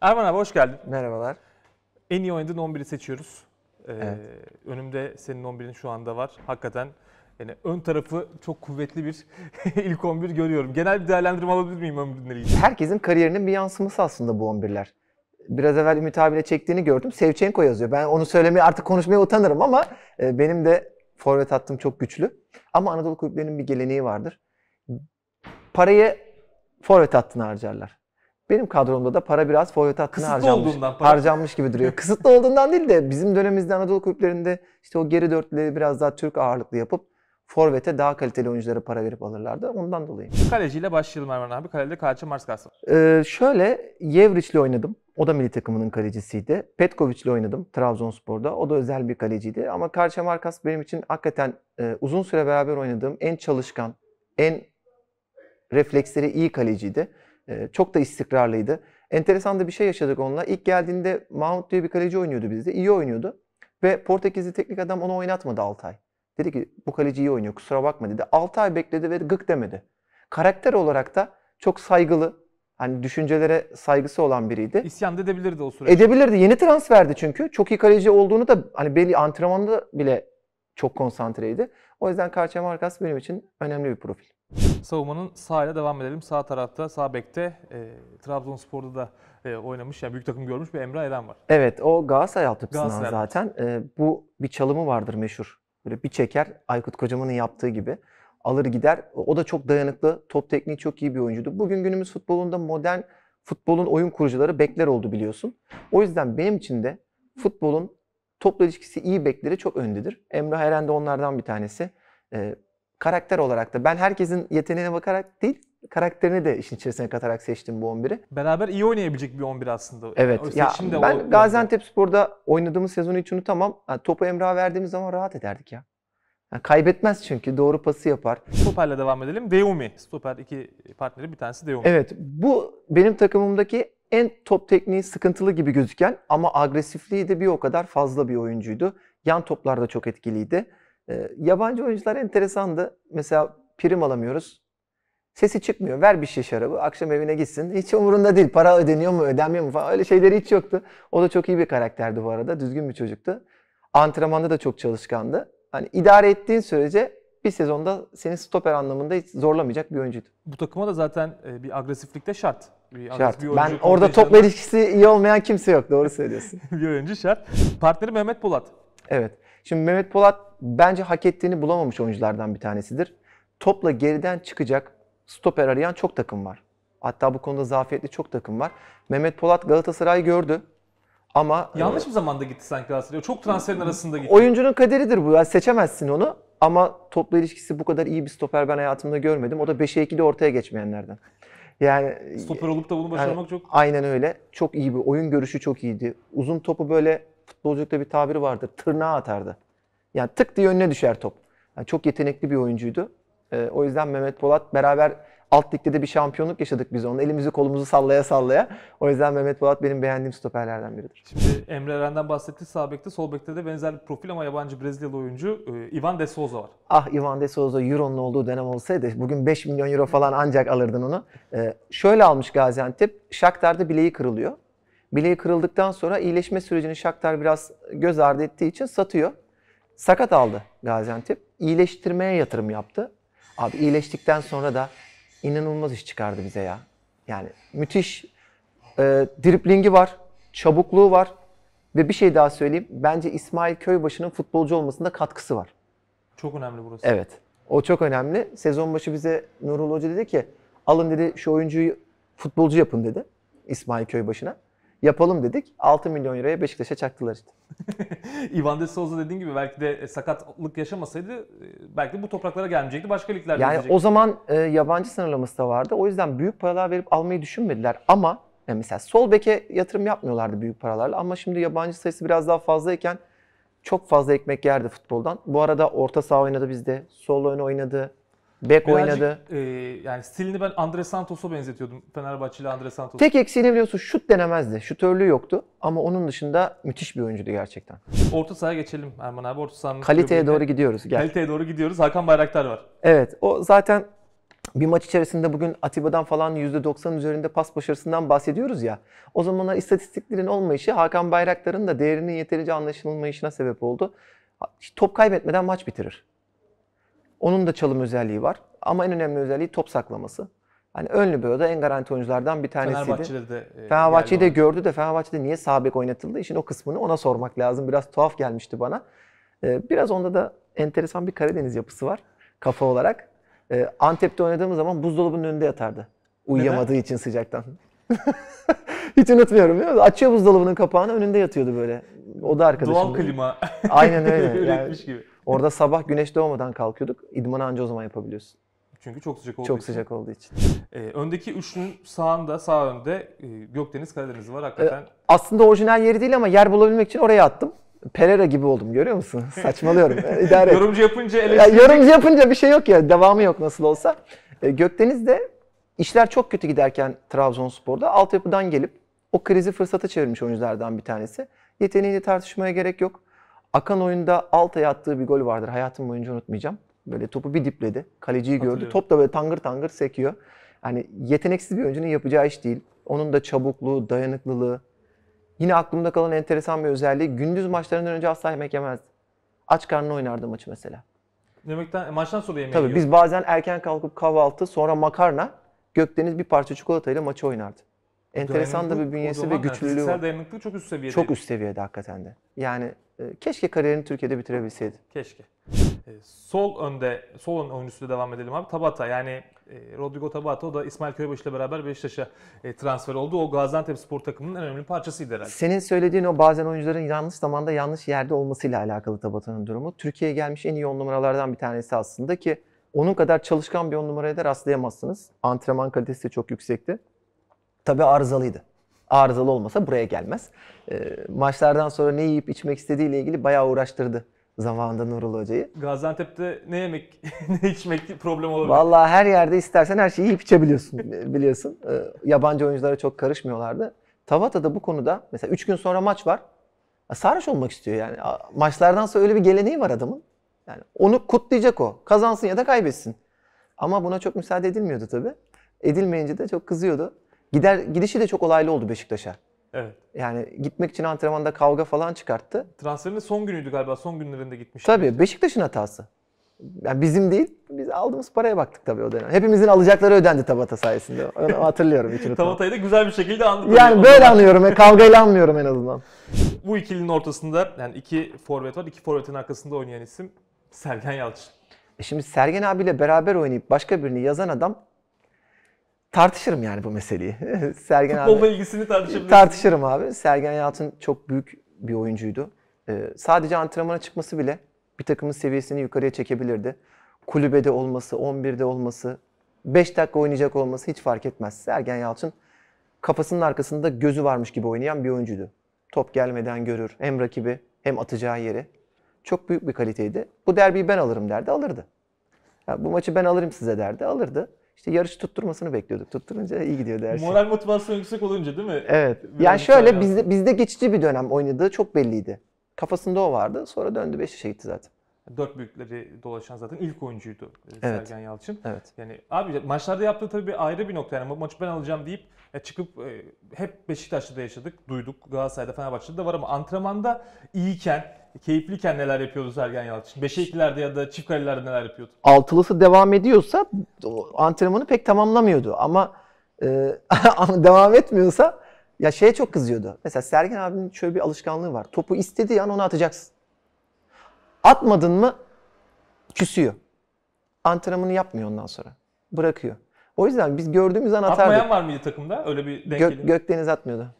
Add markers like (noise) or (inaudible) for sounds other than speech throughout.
Erman abi hoş geldin. Merhabalar. En iyi oynadığın 11'i seçiyoruz. Ee, Evet. Önümde senin 11'in şu anda var. Hakikaten yani ön tarafı çok kuvvetli bir (laughs) ilk 11 görüyorum. Genel bir değerlendirme alabilir miyim 11'leri için? Herkesin kariyerinin bir yansıması aslında bu 11'ler. Biraz evvel Ümit abiyle çektiğini gördüm. Sevchenko yazıyor. Ben onu söylemeye artık konuşmaya utanırım ama e, benim de forvet hattım çok güçlü. Ama Anadolu kulüplerinin bir geleneği vardır. Parayı forvet hattına harcarlar. Benim kadromda da para biraz forvet hattına harcanmış, para. harcanmış gibi duruyor. (laughs) Kısıtlı olduğundan değil de bizim dönemimizde Anadolu kulüplerinde işte o geri dörtlüleri biraz daha Türk ağırlıklı yapıp forvete daha kaliteli oyunculara para verip alırlardı. Ondan dolayı. Kaleciyle başlayalım Erman abi. Kalede Kalça Marskas var. Ee, şöyle Yevric'le oynadım. O da milli takımının kalecisiydi. Petkovic'le oynadım Trabzonspor'da. O da özel bir kaleciydi. Ama Karça Markas benim için hakikaten e, uzun süre beraber oynadığım en çalışkan, en refleksleri iyi kaleciydi. E, çok da istikrarlıydı. Enteresan da bir şey yaşadık onunla. İlk geldiğinde Mahmut diye bir kaleci oynuyordu bizde. İyi oynuyordu. Ve Portekizli teknik adam onu oynatmadı 6 ay. Dedi ki bu kaleci iyi oynuyor kusura bakma dedi. 6 ay bekledi ve gık demedi. Karakter olarak da çok saygılı, hani düşüncelere saygısı olan biriydi. İsyan da edebilirdi o süreçte. Edebilirdi. Yeni transferdi çünkü. Çok iyi kaleci olduğunu da hani belli antrenmanda bile çok konsantreydi. O yüzden Karça Markas benim için önemli bir profil. Savunmanın sağıyla devam edelim. Sağ tarafta, sağ bekte e, Trabzonspor'da da e, oynamış, yani büyük takım görmüş bir Emre Eren var. Evet o Galatasaray altyapısından Galatasaray zaten. Ee, bu bir çalımı vardır meşhur. Böyle bir çeker Aykut Kocaman'ın yaptığı gibi. Alır gider. O da çok dayanıklı. Top tekniği çok iyi bir oyuncuydu. Bugün günümüz futbolunda modern futbolun oyun kurucuları bekler oldu biliyorsun. O yüzden benim için de futbolun topla ilişkisi iyi bekleri çok öndedir. Emre Eren de onlardan bir tanesi. Ee, karakter olarak da ben herkesin yeteneğine bakarak değil, karakterini de işin içerisine katarak seçtim bu 11'i. Beraber iyi oynayabilecek bir 11 aslında. Evet. O ya de o ben yönde. Gaziantepspor'da oynadığımız sezonu hiç unutamam. Ha, topu Emrah'a verdiğimiz zaman rahat ederdik ya. Ha, kaybetmez çünkü doğru pası yapar. Stoperle devam edelim. Deumi. Stoper iki partneri bir tanesi Deumi. Evet bu benim takımımdaki en top tekniği sıkıntılı gibi gözüken ama agresifliği de bir o kadar fazla bir oyuncuydu. Yan toplarda çok etkiliydi. Ee, yabancı oyuncular enteresandı. Mesela prim alamıyoruz. Sesi çıkmıyor. Ver bir şişe şarabı. Akşam evine gitsin. Hiç umurunda değil. Para ödeniyor mu ödenmiyor mu falan. Öyle şeyleri hiç yoktu. O da çok iyi bir karakterdi bu arada. Düzgün bir çocuktu. Antrenmanda da çok çalışkandı. Hani idare ettiğin sürece bir sezonda seni stoper anlamında hiç zorlamayacak bir oyuncuydu. Bu takıma da zaten e, bir agresiflik de şart. Bir Şart. bir Ben orada topla ilişkisi iyi olmayan kimse yok. Doğru söylüyorsun. (laughs) bir oyuncu şart. Partneri Mehmet Polat. evet. Şimdi Mehmet Polat bence hak ettiğini bulamamış oyunculardan bir tanesidir. Topla geriden çıkacak stoper arayan çok takım var. Hatta bu konuda zafiyetli çok takım var. Mehmet Polat Galatasaray gördü. Ama Yanlış bir zamanda gitti sanki Galatasaray. Çok transferin arasında gitti. Oyuncunun kaderidir bu. Yani seçemezsin onu. Ama topla ilişkisi bu kadar iyi bir stoper ben hayatımda görmedim. O da 5'e 2'de ortaya geçmeyenlerden. Yani Stoper olup da bunu başarmak çok aynen öyle. Çok iyi bir oyun görüşü çok iyiydi. Uzun topu böyle futbolculukta bir tabiri vardır. Tırnağa atardı. Yani tık diye önüne düşer top. Yani çok yetenekli bir oyuncuydu. Ee, o yüzden Mehmet Polat beraber alt ligde de bir şampiyonluk yaşadık biz onunla. Elimizi kolumuzu sallaya sallaya. O yüzden Mehmet Polat benim beğendiğim stoperlerden biridir. Şimdi Emre Eren'den bahsetti. Sağ bekte, sol bekte de benzer bir profil ama yabancı Brezilyalı oyuncu e, Ivan de Souza var. Ah Ivan de Souza Euro'nun olduğu dönem olsaydı bugün 5 milyon euro falan ancak alırdın onu. Ee, şöyle almış Gaziantep. Shakhtar'da bileği kırılıyor. Bileği kırıldıktan sonra iyileşme sürecini Shakhtar biraz göz ardı ettiği için satıyor. Sakat aldı Gaziantep. İyileştirmeye yatırım yaptı. Abi iyileştikten sonra da inanılmaz iş çıkardı bize ya. Yani müthiş e, driplingi var, çabukluğu var. Ve bir şey daha söyleyeyim. Bence İsmail Köybaşı'nın futbolcu olmasında katkısı var. Çok önemli burası. Evet. O çok önemli. Sezon başı bize Nurul Hoca dedi ki alın dedi şu oyuncuyu futbolcu yapın dedi İsmail Köybaşı'na. Yapalım dedik. 6 milyon euroya Beşiktaş'a çaktılar işte. (laughs) Ivan de Souza dediğin gibi belki de e, sakatlık yaşamasaydı e, belki de bu topraklara gelmeyecekti. Başka liglerde Yani izleyecekti. o zaman e, yabancı sınırlaması da vardı. O yüzden büyük paralar verip almayı düşünmediler. Ama e, mesela sol beke yatırım yapmıyorlardı büyük paralarla. Ama şimdi yabancı sayısı biraz daha fazlayken çok fazla ekmek yerdi futboldan. Bu arada orta saha oynadı bizde. Sol ön oynadı. Bek Birazcık, oynadı. e, yani stilini ben Andre Santos'a benzetiyordum. Fenerbahçeli Andre Santos. Tek eksiğini biliyorsun şut denemezdi. Şutörlüğü yoktu. Ama onun dışında müthiş bir oyuncuydu gerçekten. Orta sahaya geçelim Erman abi. Orta sahanın Kaliteye doğru gidiyoruz. Gel. Kaliteye doğru gidiyoruz. Hakan Bayraktar var. Evet o zaten bir maç içerisinde bugün Atiba'dan falan %90 üzerinde pas başarısından bahsediyoruz ya. O zamanlar istatistiklerin olmayışı Hakan Bayraktar'ın da değerinin yeterince anlaşılmayışına sebep oldu. Top kaybetmeden maç bitirir. Onun da çalım özelliği var. Ama en önemli özelliği top saklaması. Hani ön libero'da en garanti oyunculardan bir tanesiydi. Fenerbahçe'de de e, Fenerbahçe'yi de gördü de Fenerbahçe'de niye sağ bek oynatıldı? İşin o kısmını ona sormak lazım. Biraz tuhaf gelmişti bana. Ee, biraz onda da enteresan bir Karadeniz yapısı var kafa olarak. Ee, Antep'te oynadığımız zaman buzdolabının önünde yatardı. Uyuyamadığı için sıcaktan. (laughs) Hiç unutmuyorum biliyor musun? Açıyor buzdolabının kapağını önünde yatıyordu böyle. O da arkadaşım. Doğal klima. Aynen öyle. (laughs) Yani gibi. Orada sabah güneş doğmadan kalkıyorduk. İdmanı anca o zaman yapabiliyorsun. Çünkü çok sıcak olduğu Çok için. sıcak olduğu için. E, öndeki üçlünün sağında, sağ önde e, Gökdeniz Karadeniz var hakikaten. Aslında orijinal yeri değil ama yer bulabilmek için oraya attım. Pereira gibi oldum görüyor musun? (laughs) Saçmalıyorum. İdare et. Yorumcu yapınca Ya, eleştiri yorumcu yapınca bir şey yok ya. Devamı yok nasıl olsa. E, Gökdeniz'de işler çok kötü giderken Trabzonspor'da altyapıdan gelip o krizi fırsata çevirmiş oyunculardan bir tanesi. Yeteneğini tartışmaya gerek yok. Akan oyunda Altay'a attığı bir gol vardır. Hayatım boyunca unutmayacağım. Böyle topu bir dipledi. Kaleciyi gördü. Top da böyle tangır tangır sekiyor. Yani yeteneksiz bir oyuncunun yapacağı iş değil. Onun da çabukluğu, dayanıklılığı. Yine aklımda kalan enteresan bir özelliği. Gündüz maçlarından önce asla yemek yemezdi. Aç karnına oynardı maçı mesela. Yemekten, maçtan sonra yemeği Tabii yiyor. biz bazen erken kalkıp kahvaltı sonra makarna Gökdeniz bir parça çikolatayla maçı oynardı. Enteresan da bir bünyesi ve güçlülüğü var. dayanıklılık çok üst seviyede. Çok üst seviyede hakikaten de. Yani e, keşke kariyerini Türkiye'de bitirebilseydi. Keşke. E, sol önde, sol ön oyuncusuyla devam edelim abi. Tabata yani e, Rodrigo Tabata o da İsmail Köybaşı ile beraber Beşiktaş'a e, transfer oldu. O Gaziantep spor takımının en önemli parçasıydı herhalde. Senin söylediğin o bazen oyuncuların yanlış zamanda yanlış yerde olmasıyla alakalı Tabata'nın durumu. Türkiye'ye gelmiş en iyi on numaralardan bir tanesi aslında ki onun kadar çalışkan bir on numaraya da rastlayamazsınız. Antrenman kalitesi de çok yüksekti. Tabii arızalıydı. Arızalı olmasa buraya gelmez. E, maçlardan sonra ne yiyip içmek istediğiyle ilgili bayağı uğraştırdı zamanında Nurul Hoca'yı. Gaziantep'te ne yemek, (laughs) ne içmek problem olabilir. Vallahi her yerde istersen her şeyi yiyip içebiliyorsun (laughs) biliyorsun. Ee, yabancı oyunculara çok karışmıyorlardı. Tabata da bu konuda mesela 3 gün sonra maç var. Sarhoş olmak istiyor yani. Maçlardan sonra öyle bir geleneği var adamın. Yani onu kutlayacak o. Kazansın ya da kaybetsin. Ama buna çok müsaade edilmiyordu tabii. Edilmeyince de çok kızıyordu. Gider gidişi de çok olaylı oldu Beşiktaş'a. Evet. Yani gitmek için antrenmanda kavga falan çıkarttı. Transferinin son günüydü galiba. Son günlerinde gitmiş. Tabii Beşiktaş'ın hatası. Yani bizim değil, biz aldığımız paraya baktık tabii o dönem. Hepimizin alacakları ödendi Tabata sayesinde. Onu (laughs) hatırlıyorum unutmam. Tabata'yı da güzel bir şekilde tabii. Yani böyle anlıyorum, kavgayla anmıyorum en azından. (laughs) Bu ikilinin ortasında yani iki forvet var. İki forvetin arkasında oynayan isim Sergen Yalçın. E şimdi Sergen abiyle beraber oynayıp başka birini yazan adam tartışırım yani bu meseleyi. (laughs) Sergen Futbolla abi ilgisini tartışabiliriz. tartışırım abi. Sergen Yalçın çok büyük bir oyuncuydu. Ee, sadece antrenmana çıkması bile bir takımın seviyesini yukarıya çekebilirdi. Kulübede olması, 11'de olması, 5 dakika oynayacak olması hiç fark etmez. Sergen Yalçın kafasının arkasında gözü varmış gibi oynayan bir oyuncuydu. Top gelmeden görür hem rakibi hem atacağı yeri. Çok büyük bir kaliteydi. Bu derbiyi ben alırım derdi, alırdı. Ya bu maçı ben alırım size derdi, alırdı. İşte yarışı tutturmasını bekliyorduk. Tutturunca iyi gidiyordu her şey. Moral motivasyon yüksek olunca değil mi? Evet. Biraz Yani şöyle bizde bizde geçici bir dönem oynadığı çok belliydi. Kafasında o vardı. Sonra döndü Beşiktaş'a gitti zaten. Dört büyükleri dolaşan zaten ilk oyuncuydu e, Evet. Sergen Yalçın. Evet. Yani abi maçlarda yaptığı tabii bir ayrı bir nokta. Yani maçı ben alacağım deyip ya çıkıp e, hep Beşiktaş'ta da yaşadık, duyduk. Galatasaray'da, Fenerbahçe'de de var ama antrenmanda iyiyken, keyifliyken neler yapıyordu Sergen Yalçın? Beşe ikilerde ya da çift karelerde neler yapıyordu? Altılısı devam ediyorsa antrenmanı pek tamamlamıyordu ama e, (laughs) devam etmiyorsa ya şeye çok kızıyordu. Mesela Sergen abinin şöyle bir alışkanlığı var. Topu istediği an onu atacaksın. Atmadın mı küsüyor. Antrenmanı yapmıyor ondan sonra. Bırakıyor. O yüzden biz gördüğümüz an atardık. Atmayan var mıydı takımda? Öyle bir denk Gök. Gökdeniz atmıyordu.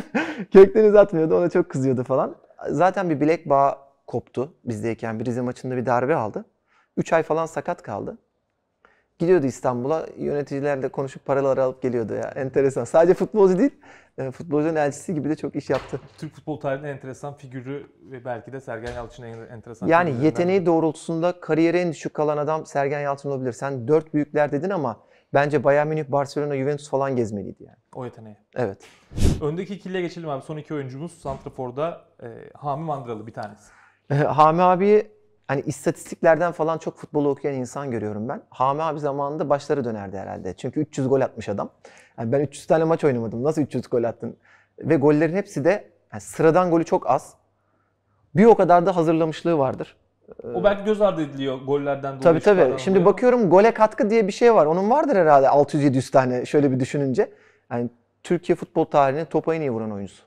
(laughs) Gökdeniz atmıyordu. Ona çok kızıyordu falan. Zaten bir bilek bağı koptu bizdeyken. Bir Rize maçında bir darbe aldı. 3 ay falan sakat kaldı. Gidiyordu İstanbul'a yöneticilerle konuşup paraları alıp geliyordu ya. Enteresan. Sadece futbolcu değil, e, futbolcunun elçisi gibi de çok iş yaptı. Türk futbol tarihinin en enteresan figürü ve belki de Sergen Yalçın'ın en enteresan Yani yeteneği doğrultusunda kariyeri en düşük kalan adam Sergen Yalçın olabilir. Sen dört büyükler dedin ama bence Bayern Münih, Barcelona, Juventus falan gezmeliydi yani. o yeteneği. Evet. Öndeki ikiliye geçelim abi. Son iki oyuncumuz Santrafor'da e, Hami Mandralı bir tanesi. (laughs) Hami abi hani istatistiklerden falan çok futbolu okuyan insan görüyorum ben. Hami abi zamanında başları dönerdi herhalde. Çünkü 300 gol atmış adam. Yani ben 300 tane maç oynamadım. Nasıl 300 gol attın? Ve gollerin hepsi de yani sıradan golü çok az. Bir o kadar da hazırlamışlığı vardır. O belki göz ardı ediliyor gollerden dolayı. Tabii tabii. Şimdi dolayı. bakıyorum gole katkı diye bir şey var. Onun vardır herhalde 600-700 tane şöyle bir düşününce. Yani Türkiye futbol tarihinin topa en iyi vuran oyuncusu.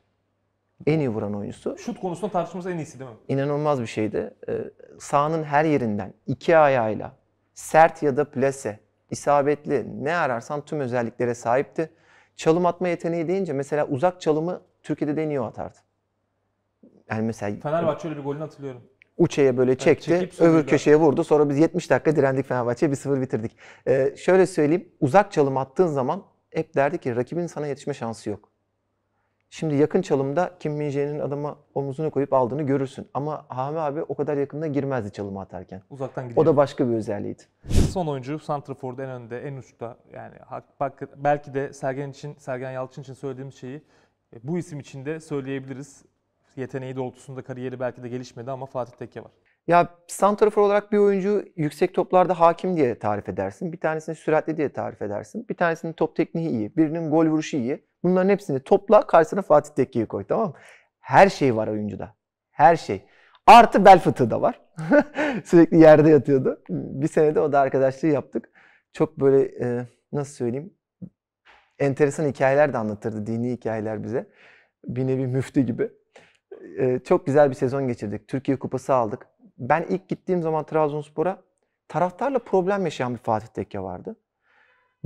En iyi vuran oyuncusu. Şut konusunda tartışması en iyisi değil mi? İnanılmaz bir şeydi. Ee, sahanın her yerinden iki ayağıyla sert ya da plase, isabetli ne ararsan tüm özelliklere sahipti. Çalım atma yeteneği deyince mesela uzak çalımı Türkiye'de de atardı. Yani mesela Fenerbahçe öyle bir golünü hatırlıyorum. Uçe'ye böyle çekti. çekip öbür köşeye vurdu. Sonra biz 70 dakika direndik Fenerbahçe'ye 1-0 bitirdik. Ee, şöyle söyleyeyim. Uzak çalım attığın zaman hep derdi ki rakibin sana yetişme şansı yok. Şimdi yakın çalımda Kim Min-jae'nin adama omuzunu koyup aldığını görürsün. Ama Hami abi o kadar yakında girmezdi çalımı atarken. Uzaktan gidiyor. O da başka bir özelliğiydi. Son oyuncu Santrafor'da en önde, en uçta. Yani bak, belki de Sergen için, Sergen Yalçın için söylediğimiz şeyi e, bu isim için de söyleyebiliriz. Yeteneği doğrultusunda kariyeri belki de gelişmedi ama Fatih Tekke var. Ya santrafor olarak bir oyuncu yüksek toplarda hakim diye tarif edersin. Bir tanesini süratli diye tarif edersin. Bir tanesinin top tekniği iyi. Birinin gol vuruşu iyi. Bunların hepsini topla karşısına Fatih Tekke'yi koy tamam mı? Her şey var oyuncuda. Her şey. Artı bel fıtığı da var. (laughs) Sürekli yerde yatıyordu. Bir senede o da arkadaşlığı yaptık. Çok böyle e, nasıl söyleyeyim enteresan hikayeler de anlatırdı. Dini hikayeler bize. Bir nevi müftü gibi. E, çok güzel bir sezon geçirdik. Türkiye Kupası aldık. Ben ilk gittiğim zaman Trabzonspor'a taraftarla problem yaşayan bir Fatih Tekke vardı.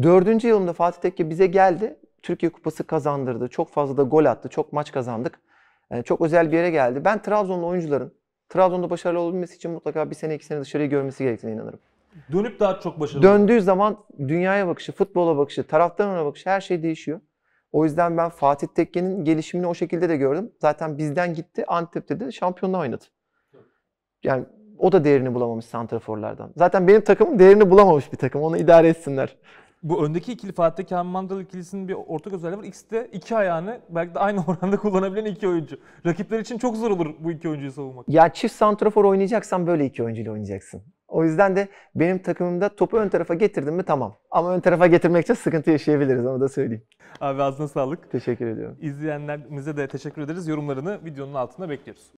Dördüncü yılımda Fatih Tekke bize geldi. Türkiye Kupası kazandırdı. Çok fazla da gol attı. Çok maç kazandık. Yani çok özel bir yere geldi. Ben Trabzonlu oyuncuların Trabzon'da başarılı olabilmesi için mutlaka bir sene iki sene dışarıyı görmesi gerektiğine inanırım. Dönüp daha çok başarılı. Döndüğü zaman dünyaya bakışı, futbola bakışı, taraftarın ona bakışı her şey değişiyor. O yüzden ben Fatih Tekke'nin gelişimini o şekilde de gördüm. Zaten bizden gitti Antep'te de şampiyonluğa oynadı. Yani o da değerini bulamamış santraforlardan. Zaten benim takımım değerini bulamamış bir takım. Onu idare etsinler. Bu öndeki ikili Fatih Hamdi Mandal ikilisinin bir ortak özelliği var. İkisi de iki ayağını belki de aynı (laughs) oranda kullanabilen iki oyuncu. Rakipler için çok zor olur bu iki oyuncuyu savunmak. Ya çift santrafor oynayacaksan böyle iki oyuncuyla oynayacaksın. O yüzden de benim takımımda topu ön tarafa getirdim mi tamam. Ama ön tarafa getirmek için sıkıntı yaşayabiliriz onu da söyleyeyim. Abi ağzına sağlık. Teşekkür ediyorum. İzleyenlerimize de teşekkür ederiz. Yorumlarını videonun altında bekliyoruz.